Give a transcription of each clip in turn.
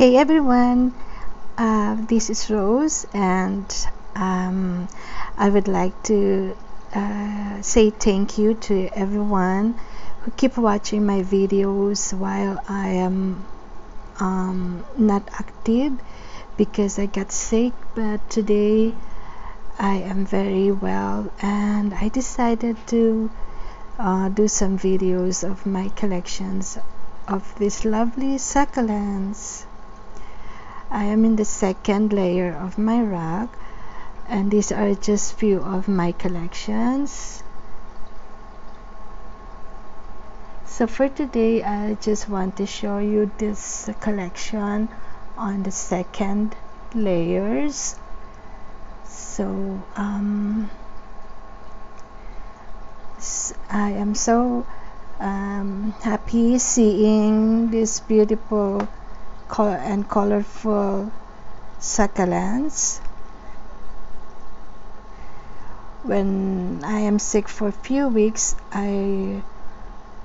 Hey everyone, uh, this is Rose, and um, I would like to uh, say thank you to everyone who keep watching my videos while I am um, not active because I got sick. But today I am very well, and I decided to uh, do some videos of my collections of these lovely succulents. I am in the second layer of my rug and these are just few of my collections. So for today I just want to show you this collection on the second layers. So um, I am so um, happy seeing this beautiful and colorful succulents. When I am sick for a few weeks I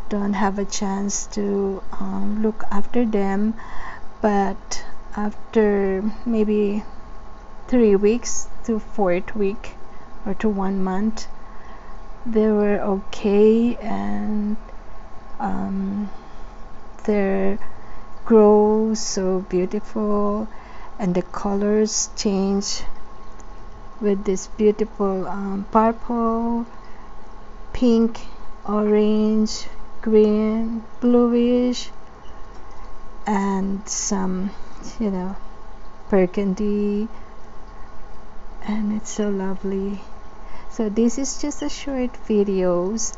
don't have a chance to um, look after them. But after maybe three weeks to fourth week or to one month they were okay and um, they're grow so beautiful and the colors change with this beautiful um, purple pink orange green bluish and some you know burgundy. And it's so lovely. So this is just a short videos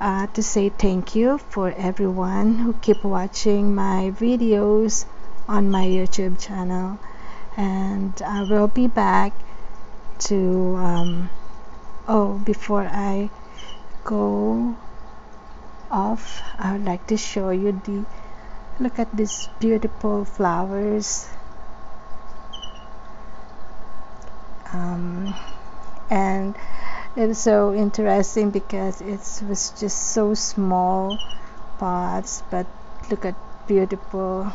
uh, to say thank you for everyone who keep watching my videos on my YouTube channel. And I will be back to um, oh before I go off I would like to show you the look at these beautiful flowers. Um, and it was so interesting because it was just so small pots but look at beautiful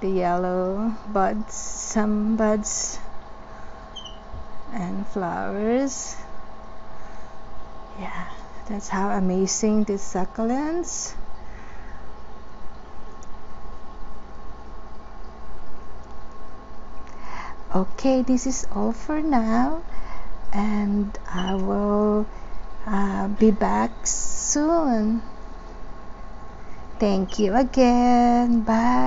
the yellow buds some buds and flowers. Yeah that's how amazing these succulents. Okay this is all for now and I will uh, be back soon. Thank you again. Bye.